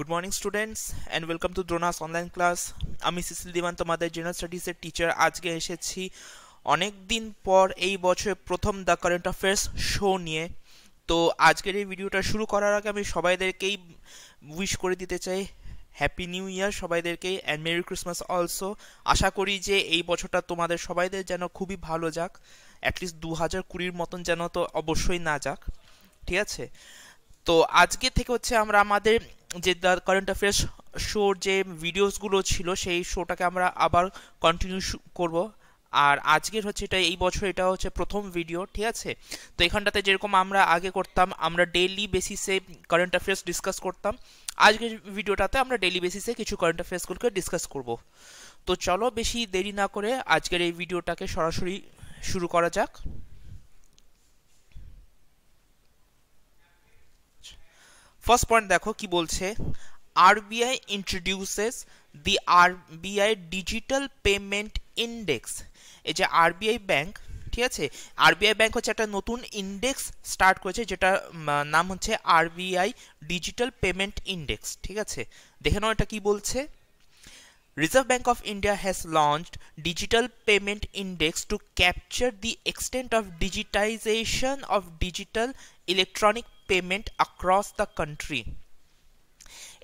Good morning students and welcome to দ্রোনাস online class আমি Cecil দিবান তোমাদের general স্টাডিজের teacher আজকে এসেছি অনেক দিন পর এই বছরের প্রথম দ্য কারেন্ট অ্যাফেয়ার্স শো নিয়ে। তো আজকের এই ভিডিওটা শুরু করার আগে আমি সবাইদেরকেই উইশ করে দিতে চাই। হ্যাপি নিউ ইয়ার সবাইদেরকেই অ্যান্ড মেরি ক্রিসমাস অলসো আশা করি যে এই বছরটা তোমাদের সবাইদের যেন খুবই ভালো যাক। অ্যাটলিস্ট দু হাজার কুড়ির মতন যেন তো অবশ্যই না যাক। ঠিক আছে? তো আজকে থেকে হচ্ছে আমরা আমাদের যে দ্য কারেন্ট অ্যাফেয়ার্স শোর যে ভিডিওসগুলো ছিল, সেই শোটাকে আমরা আবার কন্টিনিউ করব। আর আজকের হচ্ছে এটা, এই বছর এটা হচ্ছে প্রথম ভিডিও, ঠিক আছে? তো এখানটাতে যেরকম আমরা আগে করতাম, আমরা ডেইলি বেসিসে কারেন্ট অ্যাফেয়ার্স ডিসকাস করতাম। আজকের ভিডিওটাতে আমরা ডেইলি বেসিসে কিছু কারেন্ট অ্যাফেয়ার্সগুলোকে ডিসকাস করব। তো চলো বেশি দেরি না করে আজকের এই ভিডিওটাকে সরাসরি শুরু করা যাক। ফার্স্ট পয়েন্ট দেখো কি বলছে? RBI introduces the RBI digital payment index এই যে আরবিআই ব্যাংক ঠিক আছে? আরবিআই ব্যাংক হচ্ছে একটা নতুন ইন্ডেক্স স্টার্ট করেছে, যেটা নাম হচ্ছে আরবিআই ডিজিটাল পেমেন্ট ইন্ডেক্স ঠিক আছে? দেখে নাও এটা কি বলছে। Reserve Bank of India has launched Digital Payment Index to capture the extent of digitization of digital electronic payment across the country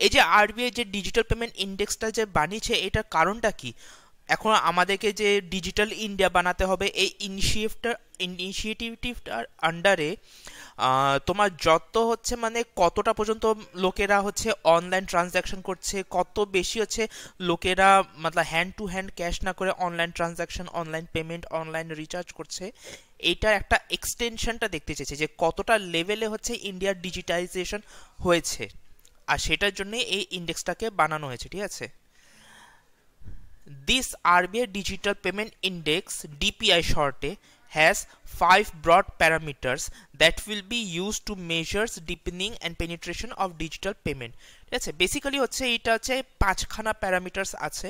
এই যে আরবিআই যে ডিজিটাল পেমেন্ট ইন্ডেক্সটা যে বানিয়েছে, এটার কারণটা কি? এখন আমাদেরকে যে ডিজিটাল ইন্ডিয়া বানাতে হবে, এই ইনিশিয়েটিভটা ইনিশিয়েটিভটার আন্ডারে তোমার যত হচ্ছে মানে কতটা পর্যন্ত লোকেরা হচ্ছে অনলাইন ট্রানজ্যাকশন করছে, কত বেশি হচ্ছে লোকেরা মতলব হ্যান্ড টু হ্যান্ড ক্যাশ না করে online transaction online payment online recharge করছে এটার একটা এক্সটেনশনটা দেখতে চেয়েছে যে কতটা লেভেলে হচ্ছে ইন্ডিয়ার ডিজিটাইজেশন হয়েছে। আর সেটার জন্যে এই ইন্ডেক্সটাকে বানানো হয়েছে, ঠিক আছে? This RBI digital payment index DPI শর্টে has five broad parameters that will be use to measures deepening and penetration of digital payment ঠিক আছে? বেসিক্যালি হচ্ছে এটা হচ্ছে পাঁচখানা প্যারামিটার্স আছে,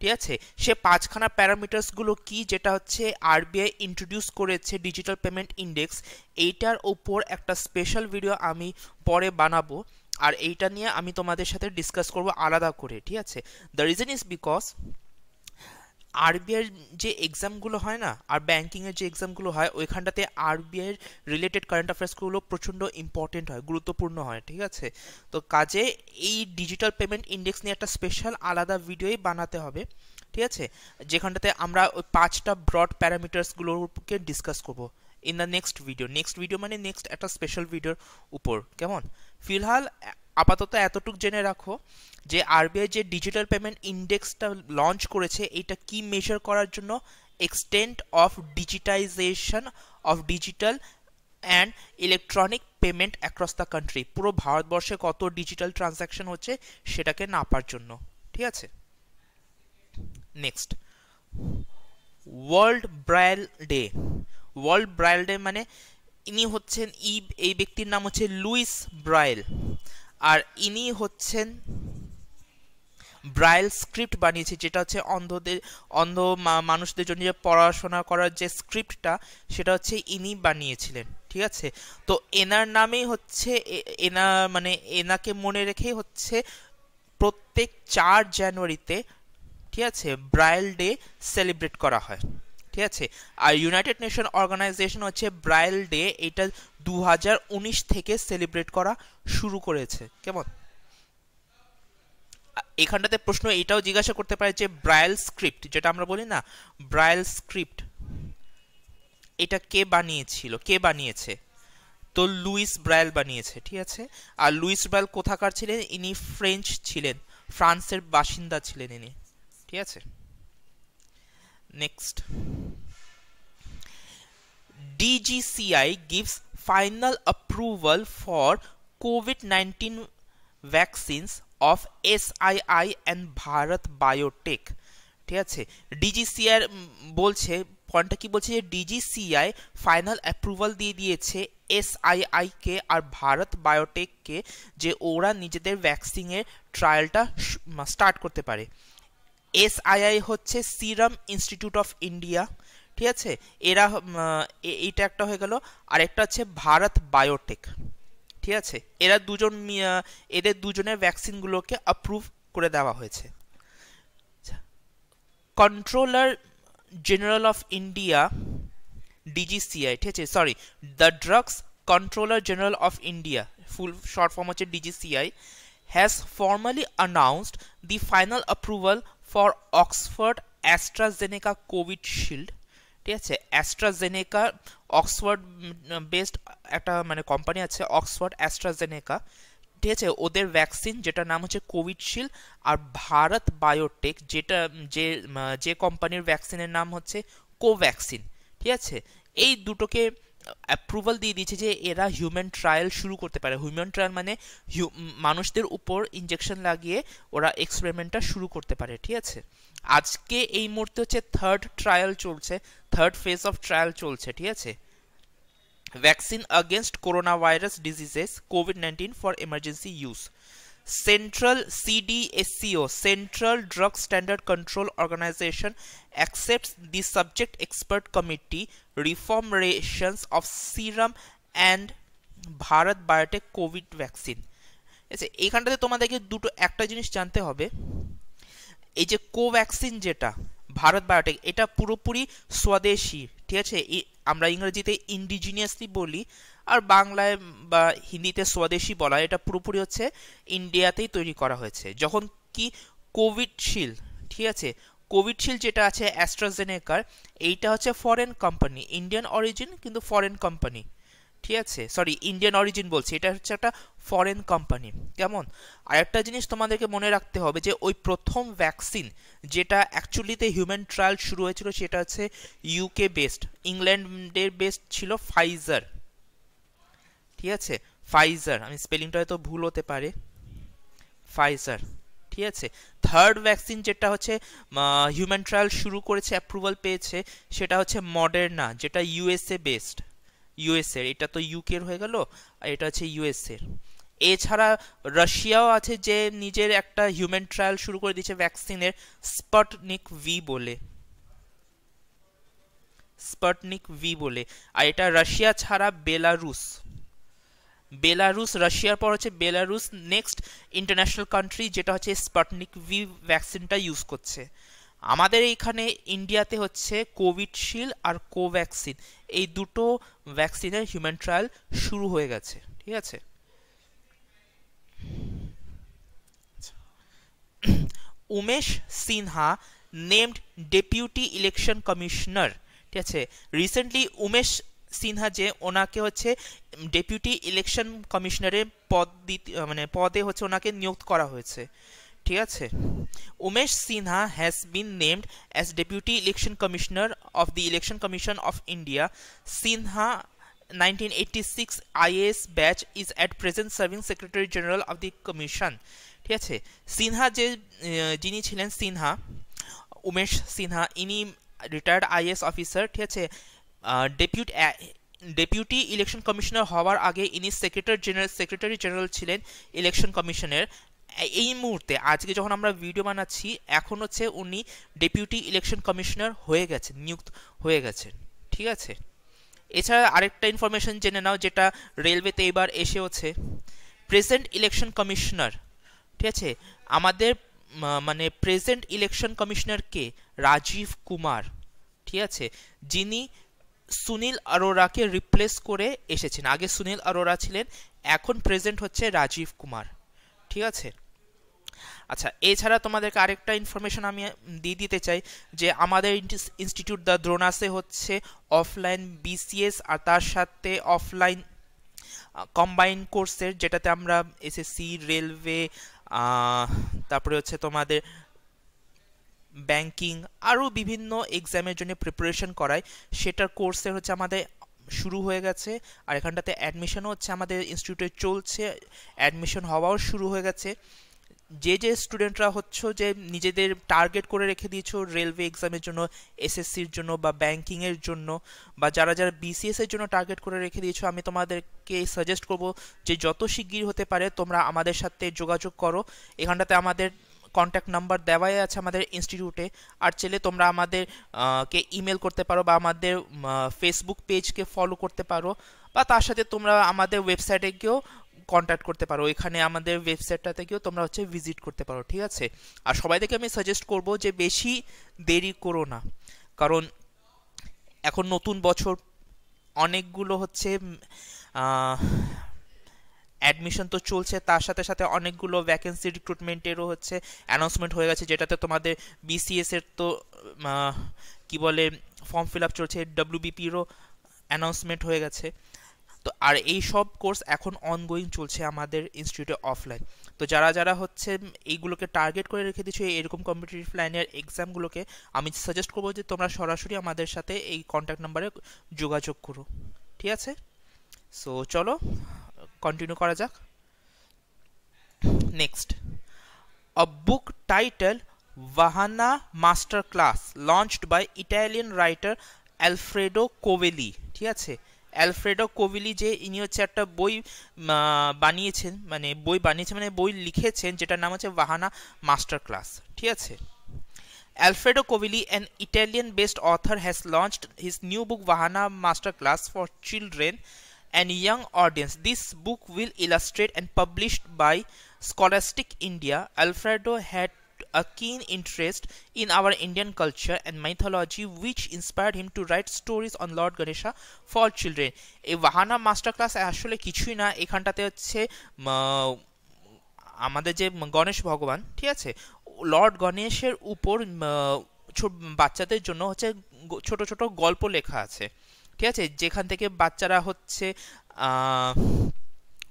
ঠিক আছে? সে পাঁচখানা প্যারামিটার্সগুলো কি? যেটা হচ্ছে আরবিআই ইন্ট্রোডিউস করেছে ডিজিটাল পেমেন্ট ইন্ডেক্স এইটার ওপর একটা স্পেশাল ভিডিও আমি পরে বানাবো। আর এইটা নিয়ে আমি তোমাদের সাথে ডিসকাস করব আলাদা করে, ঠিক আছে? দ্য রিজন ইজ বিকজ আরবিআইয়ের যে এক্সামগুলো হয় না, আর ব্যাঙ্কিংয়ের যে এক্সামগুলো হয়, ওইখানটাতে আরবিআইয়ের রিলেটেড কারেন্ট অ্যাফেয়ার্সগুলো প্রচণ্ড ইম্পর্টেন্ট হয়, গুরুত্বপূর্ণ হয়, ঠিক আছে? তো কাজে এই ডিজিটাল পেমেন্ট ইন্ডেক্স নিয়ে একটা স্পেশাল আলাদা ভিডিওই বানাতে হবে, ঠিক আছে? যেখানটাতে আমরা ওই পাঁচটা ব্রড প্যারামিটার্সগুলোকে ডিসকাস করব in the next video next video মানে নেক্সট একটা স্পেশাল ভিডিওর উপর, কেমন? ফিলহাল আপাতত এতটুক জেনে রাখো যে আরবিআই যে ডিজিটাল পেমেন্ট ইন্ডেক্সটা লঞ্চ করেছে, এটা কি মেজার করার জন্য extent of digitization of digital and electronic payment across the country পুরো ভারতবর্ষে কত ডিজিটাল ট্রানজ্যাকশন হচ্ছে সেটাকে নাপার জন্য, ঠিক আছে? Next world Braille day world Braille day মানে ইনি হচ্ছেন ই, এই ব্যক্তির নাম হচ্ছে লুইস ব্রাইল আর ইনি হচ্ছেন ব্রাইল স্ক্রিপ্ট বানিয়েছে, যেটা হচ্ছে অন্ধদের, অন্ধ মানুষদের জন্য যে পড়াশোনা করার যে স্ক্রিপ্টটা, সেটা হচ্ছে ইনি বানিয়েছিলেন, ঠিক আছে? তো এনার নামেই হচ্ছে এনা মানে এনাকে মনে রেখেই হচ্ছে প্রত্যেক চার জানুয়ারিতে, ঠিক আছে, ব্রাইল ডে সেলিব্রেট করা হয়। ঠিক আছে? আর ইউনাইটেড নেশন অর্গানাইজেশন হচ্ছে ব্রাইল ডে এটা দু থেকে সেলিব্রেট করা শুরু করেছে। কেমন? এখানটাতে প্রশ্ন, এটাও জিজ্ঞাসা করতে পারে যে ব্রাইল স্ক্রিপ্ট যেটা আমরা বলি না ব্রাইল স্ক্রিপ্ট এটা কে বানিয়েছিল? কে বানিয়েছে? তো লুইস ব্রাইল বানিয়েছে, ঠিক আছে? আর লুইস ব্রাইল কোথাকার ছিলেন? ইনি ফ্রেঞ্চ ছিলেন, ফ্রান্সের বাসিন্দা ছিলেন ইনি, ঠিক আছে? Next DGCI gives final approval for COVID-19 vaccines of SII and Bharat Biotech. ঠিক আছে? ডিজিসিআই বলছে, পয়েন্টটা কি বলছে যে ডিজিসিআই ফাইনাল অ্যাপ্রুভাল দিয়ে দিয়েছে এসআইআই কে আর ভারত বায়োটেককে যে ওরা নিজেদের ভ্যাকসিনের ট্রায়ালটা স্টার্ট করতে পারে। এসআইআই হচ্ছে সিরাম ইনস্টিটিউট অফ ইন্ডিয়া ঠিক আছে? এরা এইটা একটা হয়ে গেল। আর একটা হচ্ছে ভারত বায়োটেক ঠিক আছে? এরা দুজন এদের দুজনের ভ্যাকসিনগুলোকে অ্যাপ্রুভ করে দেওয়া হয়েছে। Controller general of India DGCI ঠিক আছে? Sorry the drugs controller general of India full short form হচ্ছে DGCI has formally announced the final approval for Oxford AstraZeneca Covid shield, ঠিক আছে? অ্যাস্ট্রাজেনেকা, অক্সফোর্ড বেসড একটা মানে কোম্পানি আছে Oxford AstraZeneca, ঠিক আছে? ওদের ভ্যাকসিন যেটার নাম হচ্ছে কোভিডশিল্ড আর ভারত বায়োটেক যেটা, যে যে কোম্পানির ভ্যাকসিনের নাম হচ্ছে কোভ্যাক্সিন ঠিক আছে? এই দুটোকে অ্যাপ্রুভাল দিয়ে দিয়েছে যে এরা হিউম্যান ট্রায়াল শুরু করতে পারে। হিউম্যান ট্রায়াল মানে মানুষদের উপর ইঞ্জেকশন লাগিয়ে ওরা এক্সপেরিমেন্টটা শুরু করতে পারে, ঠিক আছে? আজকে এই মুহূর্তে হচ্ছে থার্ড ট্রায়াল চলছে থার্ড ফেজ অফ ট্রায়াল চলছে, ঠিক আছে? Vaccine against corona virus diseases COVID-19 for emergency use. Central CDSCO central drug standard control organization accept the subject expert committee reformations of Serum and Bharat Biotech Covid vaccine আচ্ছা এখানটাতে তোমাদেরকে দুটো, একটা জিনিস জানতে হবে। এই যে কোভ্যাকসিন যেটা ভারত বায়োটেক এটা পুরোপুরি স্বদেশি, ঠিক আছে? আমরা ইংরেজিতে ইন্ডিজিনিয়াসলি বলি। আর বাংলায় বা হিন্দিতে স্বদেশি বলা এটা পুরোপুরি হচ্ছে ইন্ডিয়াতেই তৈরি করা হয়েছে। যখন কি কোভিডশিল্ড ঠিক আছে? কোভিডশিল্ড যেটা আছে, অ্যাস্ট্রাজেনেকার, এইটা হচ্ছে ফরেন কোম্পানি ইন্ডিয়ান অরিজিন কিন্তু ফরেন কোম্পানি ঠিক আছে? সরি ইন্ডিয়ান অরিজিন বলছি, এটা হচ্ছে একটা ফরেন কোম্পানি কেমন? আর একটা জিনিস তোমাদেরকে মনে রাখতে হবে যে, ওই প্রথম ভ্যাকসিন যেটা অ্যাকচুয়ালিতে হিউম্যান ট্রায়াল শুরু হয়েছিল, সেটা হচ্ছে ইউকে বেসড ইংল্যান্ডের বেসড ছিল ফাইজার ঠিক আছে? ফাইজার আমি স্পেলিংটা হয়তো ভুল হতে পারে। ফাইজার ঠিক আছে? থার্ড ভ্যাকসিন যেটা হচ্ছে হিউম্যান ট্রায়াল শুরু করেছে অ্যাপ্রুভাল পেয়েছে, সেটা হচ্ছে মডার্না যেটা ইউএসএ বেসড ইউএসএর এটা তো ইউকের হয়ে গেল, আর এটা হচ্ছে ইউএসএর এছাড়া রাশিয়াও আছে যে নিজের একটা হিউম্যান ট্রায়াল শুরু করে দিয়েছে ভ্যাকসিনের স্পটনিক ভি বলে। স্পটনিক ভি বলে। আর এটা রাশিয়া ছাড়া বেলারুস বেলারুস রাশিয়ার পর হচ্ছে বেলারুস নেক্সট ইন্টারন্যাশনাল কান্ট্রি যেটা হচ্ছে স্পটনিক ভি ভ্যাকসিনটা ইউজ করছে। আমাদের এইখানে ইন্ডিয়াতে হচ্ছে কোভিডশিল্ড আর কোভ্যাক্সিন এই দুটো ভ্যাকসিনের হিউম্যান ট্রায়াল শুরু হয়ে গেছে, ঠিক আছে? Umesh Sinha named deputy election commissioner ঠিক আছে? রিসেন্টলি উমেশ সিনহা যে ওনাকে হচ্ছে ডেপুটি ইলেকশন কমিশনারের পদ দিতে মানে পদে হচ্ছে ওনাকে নিয়োগ করা হয়েছে। ঠিক আছে? Umesh Sinha has been named as deputy election commissioner of the election commission of India Sinha 1986 IAS batch is at present serving Secretary General of the Commission. ঠিক আছে? সিনহা যে যিনি ছিলেন সিনহা, উমেশ সিনহা, ইনি রিটায়ার্ড আইএস অফিসার ঠিক আছে? ডেপুটি ডেপুটি ইলেকশন কমিশনার হওয়ার আগে ইনি সেক্রেটারি জেনারেল সেক্রেটারি জেনারেল ছিলেন ইলেকশন কমিশনের এই মুহূর্তে, আজকে যখন আমরা ভিডিও বানাচ্ছি, এখন হচ্ছে উনি ডেপুটি ইলেকশন কমিশনার হয়ে গেছেন নিযুক্ত হয়ে গেছেন ঠিক আছে? এছাড়া আরেকটা ইনফরমেশন জেনে নাও, যেটা রেলওয়েতে এবার এসেওছে প্রেজেন্ট ইলেকশন কমিশনার ঠিক আছে? আমাদের মানে প্রেজেন্ট ইলেকশন কমিশনারকে রাজীব কুমার, ঠিক আছে? যিনি সুনীল আরোরাকে রিপ্লেস করে এসেছেন। আগে সুনীল আরোরা ছিলেন, এখন প্রেজেন্ট হচ্ছে রাজীব কুমার। ঠিক আছে? আচ্ছা এছাড়া তোমাদেরকে আরেকটা ইনফরমেশন আমি দিয়ে দিতে চাই, যে আমাদের ইনস্টিটিউট দ্য দ্রোনাসে হচ্ছে অফলাইন বিসিএস আর তার সাথে অফলাইন কম্বাইন কোর্সের যেটাতে আমরা এসএসসি রেলওয়ে তারপরে হচ্ছে তোমাদের ব্যাংকিং আরও বিভিন্ন এক্সামের জন্য প্রিপারেশন করায়। সেটার কোর্সের হচ্ছে আমাদের শুরু হয়ে গেছে। আর এখানটাতে অ্যাডমিশনও হচ্ছে আমাদের ইনস্টিটিউটে চলছে। অ্যাডমিশন হওয়াও শুরু হয়ে গেছে। যে যে স্টুডেন্টরা হচ্ছে যে নিজেদের টার্গেট করে রেখে দিয়েছ রেলওয়ে এক্সামের জন্য এসএসসির জন্য বা ব্যাংকিংয়ের জন্য, বা যারা যারা বিসিএস এর জন্য টার্গেট করে রেখে দিয়েছ, আমি তোমাদেরকে সাজেস্ট করব যে যত শিগগির হতে পারে তোমরা আমাদের সাথে যোগাযোগ করো। এখানটাতে আমাদের কন্ট্যাক্ট নাম্বার দেওয়াই আছে আমাদের ইনস্টিটিউটে আর চেলে তোমরা আমাদের কে ইমেল করতে পারো বা আমাদের ফেসবুক পেজকে ফলো করতে পারো। বা তার সাথে তোমরা আমাদের ওয়েবসাইটে গিয়েও কন্ট্যাক্ট করতে পারো। এখানে আমাদের ওয়েবসাইটটা থেকেও তোমরা হচ্ছে ভিজিট করতে পারো, ঠিক আছে? আর সবাই থেকে আমি সাজেস্ট করব যে বেশি দেরি করো না। কারণ এখন নতুন বছর, অনেকগুলো হচ্ছে অ্যাডমিশন তো চলছে, তার সাথে সাথে অনেকগুলো ভ্যাকেন্সি রিক্রুটমেন্টেরও হচ্ছে অ্যানাউন্সমেন্ট হয়ে গেছে, যেটাতে তোমাদের বিসিএস এর তো কি বলে ফর্ম ফিল আপ চলছে ডব্লিউবিপিরও অ্যানাউন্সমেন্ট হয়ে গেছে। তো আর এই সব কোর্স এখন অনগোয়িং চলছে আমাদের ইনস্টিটিউটে অফলাইন তো যারা যারা হচ্ছে এইগুলোকে টার্গেট করে রেখে দিচ্ছ এরকম কম্পিটিটিভ লাইনের এক্সামগুলোকে আমি সাজেস্ট করব যে তোমরা সরাসরি আমাদের সাথে এই কন্ট্যাক্ট নাম্বারে যোগাযোগ করো। ঠিক আছে? সো চলো কন্টিনিউ করা যাক। Next book title Vahana master class launched by Italian writer Alfredo Covelli ঠিক আছে? অ্যালফ্রেডো কোভিলি যে ইনি হচ্ছে একটা বই বানিয়েছেন মানে বই বানিয়েছেন মানে বই লিখেছেন যেটার নাম হচ্ছে ভাহানা মাস্টার ক্লাস ঠিক আছে? Alfredo Covilli, an Italian-based author, has launched his new book Vahana Masterclass for children and young audience. This book will illustrate and published by Scholastic India. Alfredo had a keen interest in our Indian culture and mythology which inspired him to write stories on Lord Ganesha for children. এই ওয়াহানা master class আসলে কিছুই না এখানটাতে হচ্ছে আমাদের যে গণেশ ভগবান ঠিক আছে লর্ড গণেশের উপর বাচ্চাদের জন্য হচ্ছে ছোট ছোট গল্প লেখা আছে ঠিক আছে? যেখান থেকে বাচ্চারা হচ্ছে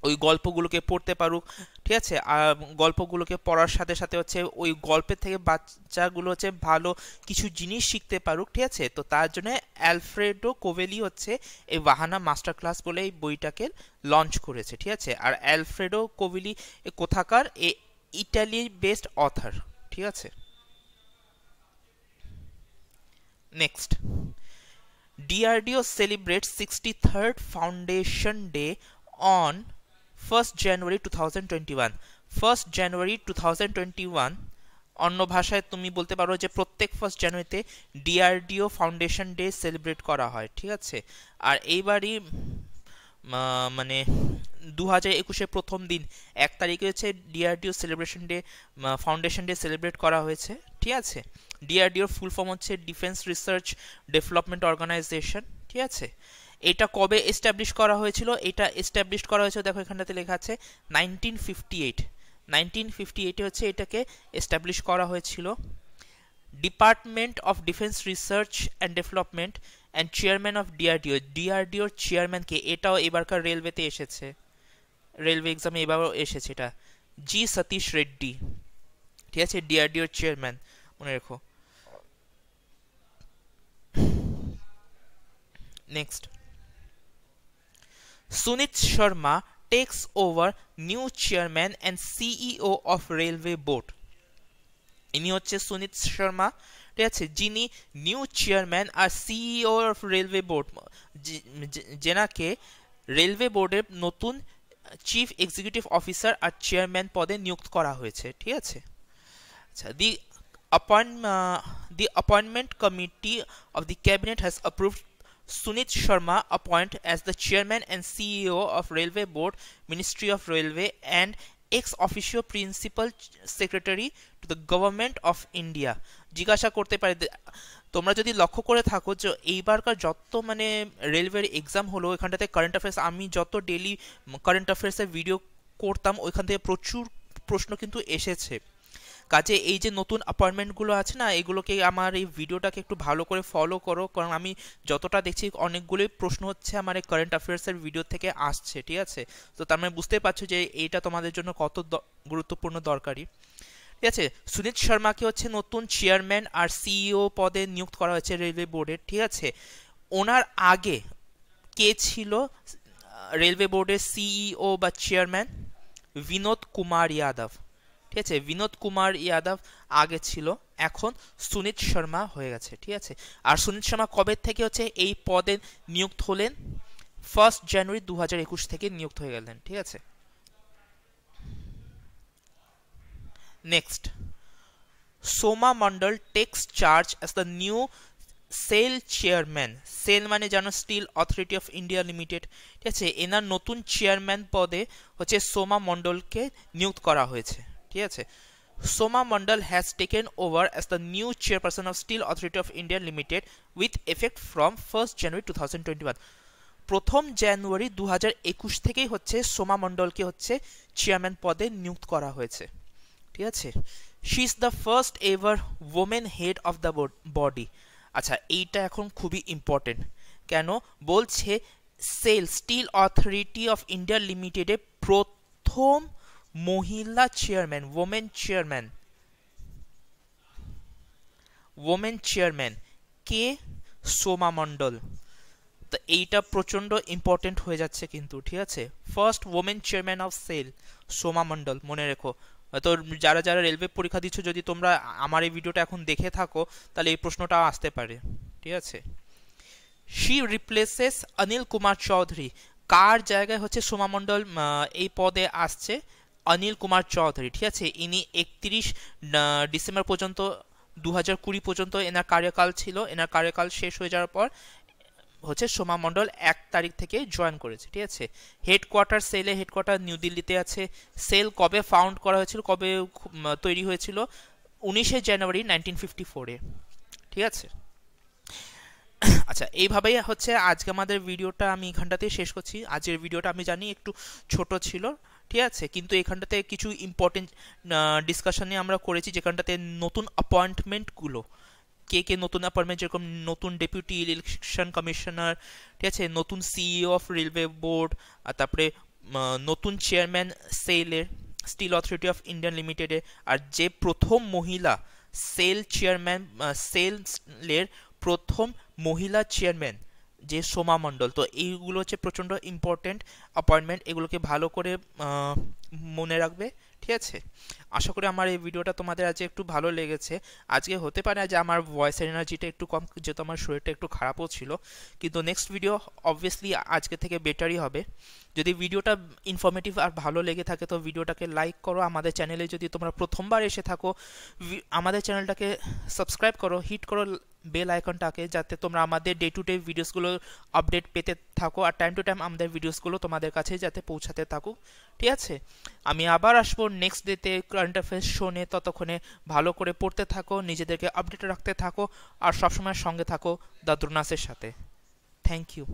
ওই গল্পগুলোকে পড়তে পারুক, ঠিক আছে? আর গল্পগুলোকে পড়ার সাথে সাথে হচ্ছে ওই গল্পের থেকে বাচ্চাগুলো হচ্ছে ভালো কিছু জিনিস শিখতে পারুক, ঠিক আছে? তো তার জন্য অ্যালফ্রেডো কোভেলি হচ্ছে এই বাহানা মাস্টার ক্লাস বলে এই বইটাকে লঞ্চ করেছে, ঠিক আছে? আর অ্যালফ্রেডো কোভেলি কোথাকার? এ ইটালি বেস্ট অথার, ঠিক আছে? Next. First January two thousand twenty one first January two thousand twenty one অন্য ভাষায় তুমি বলতে পারো যে প্রত্যেক ফার্স্ট জানুয়ারিতে ডিআরডিও ফাউন্ডেশন ডে সেলিব্রেট করা হয়, ঠিক আছে? আর এইবারই মানে দু হাজার একুশের প্রথম দিন, এক তারিখে হচ্ছে DRDO celebration day foundation day celebrate করা হয়েছে, ঠিক আছে? ডিআরডিওর ফুল ফর্ম হচ্ছে ডিফেন্স রিসার্চ ডেভেলপমেন্ট অর্গানাইজেশন ঠিক আছে? এটা কবে এস্টাবলিশ করা হয়েছিল? এটা এস্টাবলিশ করা হয়েছিল দেখো এখানটাতে লেখা আছে nineteen fifty eight nineteen fifty এইটে হচ্ছে এটাকে এস্টাবলিশ করা হয়েছিল। Department of defence research and development and chairman of DRDO ডিআরডিওর চেয়ারম্যানকে এটাও এবারকার রেলওয়েতে এসেছে। রেলওয়ে এক্সামে এবারও এসেছে এটা। জি সতীশ রেড্ডি। ঠিক আছে? ডিআরডিওর চেয়ারম্যান। মনে রেখো। Next Sunit Sharma takes over new chairman and CEO of Railway Board. ইনি হচ্ছে সুনীত শর্মা। ঠিক আছে? যিনি নিউ চেয়ারম্যান আর সিইও অফ রেলওয়ে বোর্ড যেনাকে রেলওয়ে বোর্ডের নতুন চিফ এক্সিকিউটিভ অফিসার আর চেয়ারম্যান পদে নিযুক্ত করা হয়েছে ঠিক আছে আচ্ছা the appoint uh, the appointment committee of the cabinet has approved Sunit Sharma appoint as the chairman and CEO of Railway Board, Ministry of Railway and ex officio principal secretary to the government of India জিজ্ঞাসা করতে পারে তোমরা যদি লক্ষ্য করে থাকো যে, এইবারকার যত মানে রেলওয়ের এক্সাম হলো, এখানটাতে কারেন্ট অ্যাফেয়ার্স আমি যত ডেলি কারেন্ট অ্যাফেয়ার্সের ভিডিও করতাম, ওইখান থেকে প্রচুর প্রশ্ন কিন্তু এসেছে। কাজে এই যে নতুন অ্যাপয়েন্টমেন্টগুলো আছে না, এগুলোকে আমার এই ভিডিওটাকে একটু ভালো করে ফলো করো, কারণ আমি যতটা দেখছি অনেকগুলোই প্রশ্ন হচ্ছে আমার এই কারেন্ট অ্যাফেয়ার্সের ভিডিও থেকে আসছে, ঠিক আছে? তো তার মানে বুঝতে পারছ যে এইটা তোমাদের জন্য কত গুরুত্বপূর্ণ দরকারি। ঠিক আছে? সুনীত শর্মাকে হচ্ছে নতুন চেয়ারম্যান আর সিইও পদে নিযুক্ত করা হয়েছে রেলওয়ে বোর্ডের ঠিক আছে? ওনার আগে কে ছিল রেলওয়ে বোর্ডের সিইও বা চেয়ারম্যান বিনোদ কুমার যাদব। ঠিক আছে? বিনোদ কুমার যাদব আগে ছিল, এখন সুনীত শর্মা হয়ে গেছে, ঠিক আছে? আর সুনীত শর্মা কবে থেকে হচ্ছে এই পদে নিযুক্ত হলেন? ফার্স্ট জানুয়ারি দু হাজার একুশ থেকে নিযুক্ত হয়ে গেলেন, ঠিক আছে? Next Soma Mondal takes charge as the new SAIL chairman SAIL মানে জানো steel authority of India limited ঠিক আছে? এনার নতুন চেয়ারম্যান পদে হচ্ছে সোমা মণ্ডলকে নিয়োগ করা হয়েছে। ঠিক আছে? Soma Mondal has taken over as the new chairperson of steel authority of India limited with effect from first January two thousand twenty one প্রথম জানুয়ারি দু হাজার একুশ থেকেই হচ্ছে সোমা মণ্ডলকে হচ্ছে চেয়ারম্যান পদে নিযুক্ত করা হয়েছে। ঠিক আছে? She is the first ever women head of the body আচ্ছা এইটা এখন খুবই ইম্পর্টেন্ট কেন? বলছে SAIL steel authority of India লিমিটেডে প্রথম মহিলা chairman women chairman women chairman কে সোমা মণ্ডল তো এইটা প্রচণ্ড ইম্পর্টেন্ট হয়ে যাচ্ছে কিন্তু, ঠিক আছে? First women chairman of SAIL Soma Mondal মনে রেখো। তো যারা যারা রেলওয়ে পরীক্ষা দিচ্ছ, যদি তোমরা আমার এই ভিডিওটা এখন দেখে থাকো, তাহলে এই প্রশ্নটা আসতে পারে, ঠিক আছে? শি রিপ্লেসেস অনিল কুমার চৌধুরী কার জায়গায় হচ্ছে সোমা মণ্ডল এই পদে আসছে? অনিল কুমার চৌধুরী, ঠিক আছে? ইনি একত্রিশ ডিসেম্বর পর্যন্ত দু হাজার কুড়ি পর্যন্ত এনার কার্যকাল ছিল। এনার কার্যকাল শেষ হয়ে যাওয়ার পর, হচ্ছে সোমা মণ্ডল এক তারিখ থেকে জয়েন করেছে, ঠিক আছে? হেডকোয়ার্টার সেলে হেডকোয়ার্টার নিউ দিল্লিতে আছে। সেল কবে ফাউন্ড করা হয়েছিল, কবে তৈরি হয়েছিল? উনিশে জানুয়ারি নাইনটিন ফিফটি ফোরে, ঠিক আছে? আচ্ছা এইভাবেই হচ্ছে আজকে আমাদের ভিডিওটা আমি এখানটাতেই শেষ করছি। আজকের ভিডিওটা আমি জানি একটু ছোট ছিল। ঠিক আছে, কিন্তু এখানটাতে কিছু ইম্পর্টেন্ট ডিসকাশন আমরা করেছি যেখানটাতে নতুন অ্যাপয়েন্টমেন্টগুলো কে কে নতুন অ্যাপয়েন্টমেন্ট যেরকম নতুন ডেপুটি ইলেকশন কমিশনার ঠিক আছে, নতুন সিইও অফ রেলওয়ে বোর্ড আর তারপরে নতুন চেয়ারম্যান সেলের স্টিল অথরিটি অফ ইন্ডিয়ান লিমিটেডে আর যে প্রথম মহিলা সেল চেয়ারম্যান সেলের প্রথম মহিলা চেয়ারম্যান যে সোমা মণ্ডল, তো এইগুলো হচ্ছে প্রচণ্ড ইম্পর্টেন্ট অ্যাপয়েন্টমেন্ট এগুলোকে ভালো করে মনে রাখবে, ঠিক আছে? আশা করি আমার এই ভিডিওটা তোমাদের আজকে একটু ভালো লেগেছে। আজকে হতে পারে যে আমার ভয়েসের এনার্জিটা একটু কম, যেহেতু আমার শরীরটা একটু খারাপও ছিল। কিন্তু নেক্সট ভিডিও অবভিয়াসলি আজকে থেকে বেটারই হবে। যদি ভিডিওটা ইনফরমেটিভ আর ভালো লেগে থাকে, তো ভিডিওটাকে লাইক করো। আমাদের চ্যানেলে যদি তোমরা প্রথমবার এসে থাকো আমাদের চ্যানেলটাকে সাবস্ক্রাইব করো হিট করো বেল আইকনটাকে যাতে তোমরা আমাদের ডে টু ডে ভিডিওসগুলো আপডেট পেতে থাকো আর টাইম টু টাইম আমাদের ভিডিওসগুলো তোমাদের কাছে যাতে পৌঁছাতে থাকুক। ঠিক আছে? আমি আবার আসব নেক্সট ডেতে কারেন্ট অ্যাফেয়ার্স শোনে ততক্ষণে ভালো করে পড়তে থাকো, নিজেদেরকে আপডেট রাখতে থাকো, আর সবসময় সঙ্গে থাকো দ্য দ্রোনাসের সাথে। Thank you